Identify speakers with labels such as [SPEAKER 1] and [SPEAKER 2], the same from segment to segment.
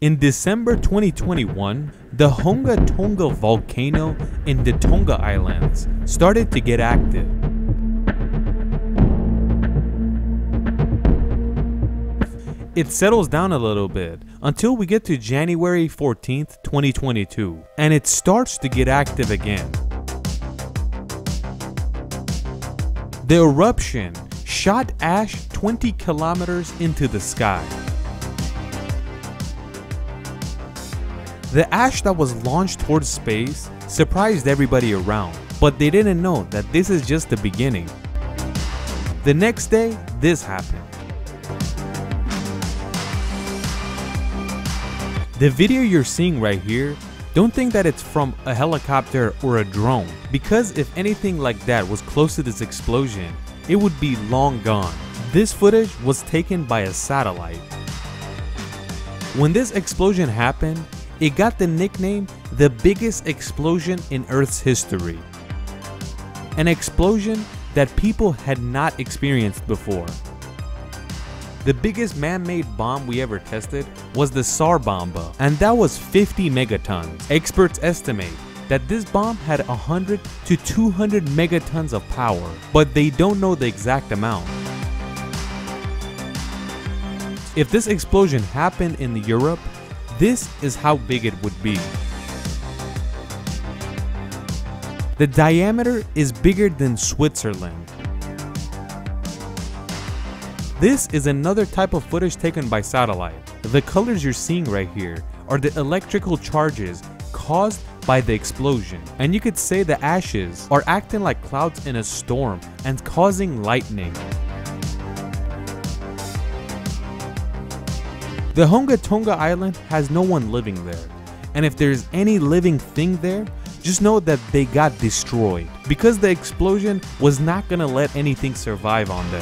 [SPEAKER 1] In December 2021, the Hunga Tonga volcano in the Tonga Islands started to get active. It settles down a little bit until we get to January 14th, 2022, and it starts to get active again. The eruption shot ash 20 kilometers into the sky. The ash that was launched towards space surprised everybody around, but they didn't know that this is just the beginning. The next day, this happened. The video you're seeing right here, don't think that it's from a helicopter or a drone, because if anything like that was close to this explosion, it would be long gone. This footage was taken by a satellite. When this explosion happened, it got the nickname the biggest explosion in Earth's history. An explosion that people had not experienced before. The biggest man-made bomb we ever tested was the Tsar Bomba, and that was 50 megatons. Experts estimate that this bomb had 100 to 200 megatons of power, but they don't know the exact amount. If this explosion happened in Europe, this is how big it would be. The diameter is bigger than Switzerland. This is another type of footage taken by satellite. The colors you're seeing right here are the electrical charges caused by the explosion. And you could say the ashes are acting like clouds in a storm and causing lightning. The Hunga Tonga Island has no one living there. And if there's any living thing there, just know that they got destroyed because the explosion was not gonna let anything survive on there.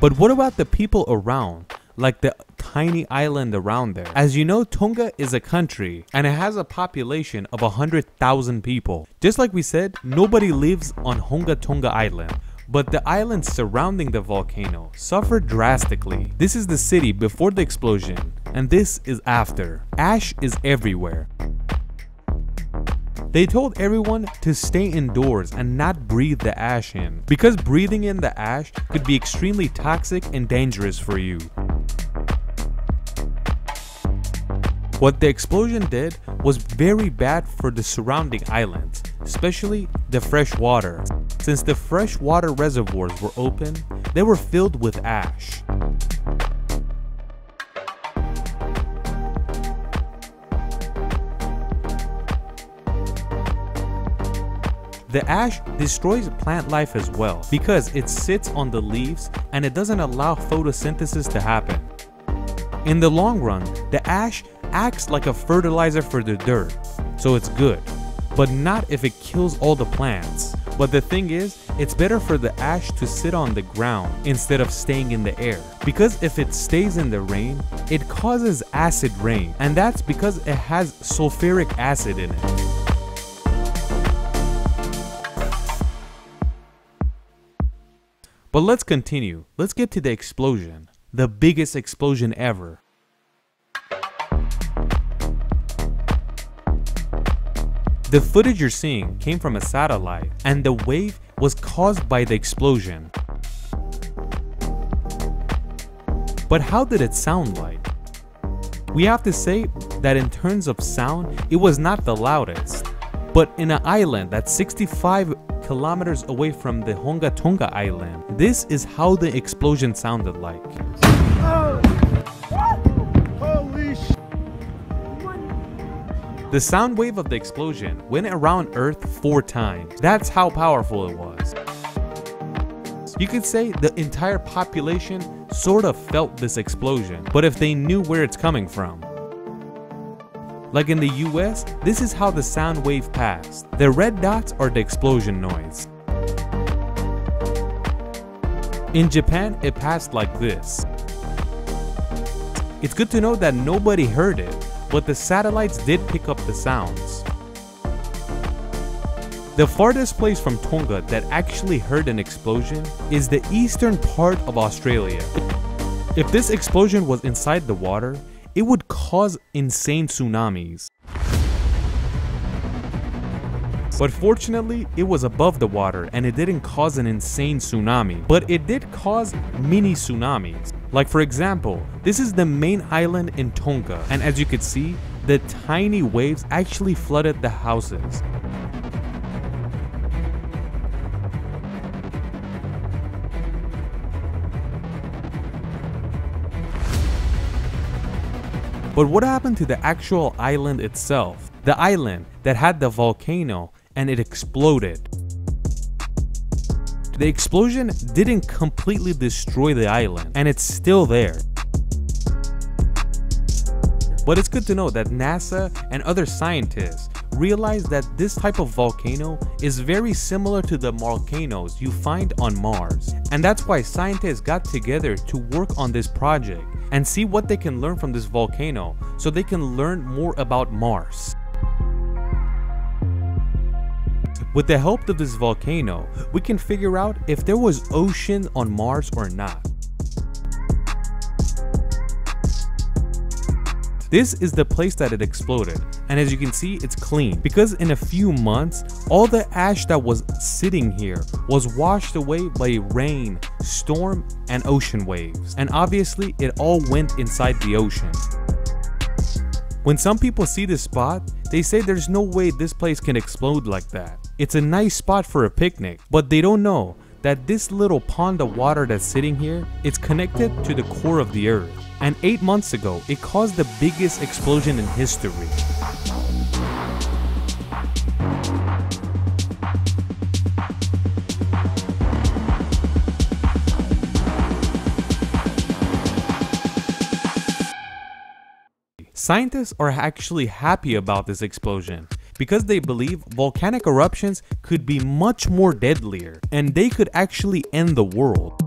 [SPEAKER 1] But what about the people around, like the tiny island around there? As you know, Tonga is a country and it has a population of 100,000 people. Just like we said, nobody lives on Hunga Tonga Island. But the islands surrounding the volcano suffered drastically. This is the city before the explosion, and this is after. Ash is everywhere. They told everyone to stay indoors and not breathe the ash in, because breathing in the ash could be extremely toxic and dangerous for you. What the explosion did was very bad for the surrounding islands, especially the fresh water. Since the fresh water reservoirs were open, they were filled with ash. The ash destroys plant life as well because it sits on the leaves and it doesn't allow photosynthesis to happen. In the long run, the ash acts like a fertilizer for the dirt, so it's good, but not if it kills all the plants. But the thing is, it's better for the ash to sit on the ground instead of staying in the air. Because if it stays in the rain, it causes acid rain, and that's because it has sulfuric acid in it. But let's continue. Let's get to the explosion. The biggest explosion ever. The footage you're seeing came from a satellite, and the wave was caused by the explosion. But how did it sound like? We have to say that in terms of sound, it was not the loudest. But in an island that's 65 kilometers away from the Hunga Tonga island. This is how the explosion sounded like. The sound wave of the explosion went around Earth four times. That's how powerful it was. You could say the entire population sort of felt this explosion, but if they knew where it's coming from. Like in the US, this is how the sound wave passed. The red dots are the explosion noise. In Japan, it passed like this. It's good to know that nobody heard it, but the satellites did pick up the sounds. The farthest place from Tonga that actually heard an explosion is the eastern part of Australia. If this explosion was inside the water, it would cause insane tsunamis. But fortunately, it was above the water and it didn't cause an insane tsunami, but it did cause mini tsunamis. Like for example, this is the main island in Tonga and as you can see, the tiny waves actually flooded the houses. But what happened to the actual island itself? The island that had the volcano and it exploded. The explosion didn't completely destroy the island and it's still there. But it's good to know that NASA and other scientists realized that this type of volcano is very similar to the volcanoes you find on Mars. And that's why scientists got together to work on this project and see what they can learn from this volcano so they can learn more about Mars. With the help of this volcano, we can figure out if there was ocean on Mars or not. This is the place that it exploded, and as you can see, it's clean because in a few months, all the ash that was sitting here was washed away by rain, storm, and ocean waves. And obviously, it all went inside the ocean. When some people see this spot, they say there's no way this place can explode like that. It's a nice spot for a picnic, but they don't know that this little pond of water that's sitting here is connected to the core of the earth. And 8 months ago, it caused the biggest explosion in history. Scientists are actually happy about this explosion because they believe volcanic eruptions could be much more deadlier and they could actually end the world.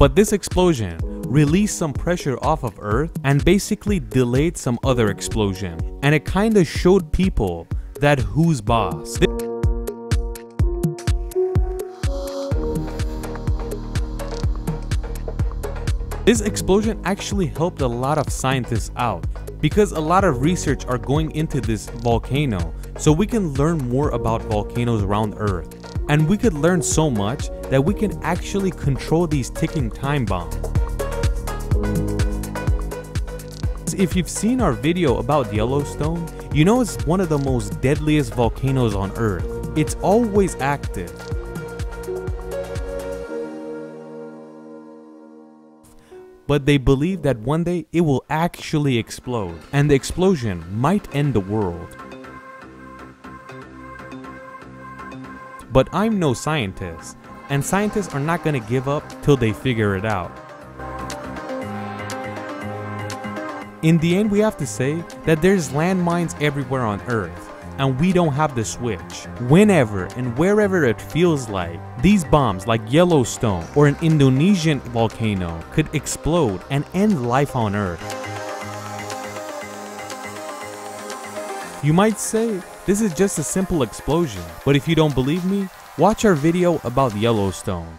[SPEAKER 1] But this explosion released some pressure off of Earth and basically delayed some other explosion. And it kinda showed people that who's boss. This explosion actually helped a lot of scientists out because a lot of research are going into this volcano so we can learn more about volcanoes around Earth. And we could learn so much that we can actually control these ticking time bombs. If you've seen our video about Yellowstone, you know it's one of the most deadliest volcanoes on Earth. It's always active but they believe that one day it will actually explode, and the explosion might end the world. But I'm no scientist, and scientists are not gonna give up till they figure it out. In the end, we have to say that there's landmines everywhere on Earth, and we don't have the switch. Whenever and wherever it feels like, these bombs like Yellowstone or an Indonesian volcano could explode and end life on Earth. You might say, this is just a simple explosion, but if you don't believe me, watch our video about Yellowstone.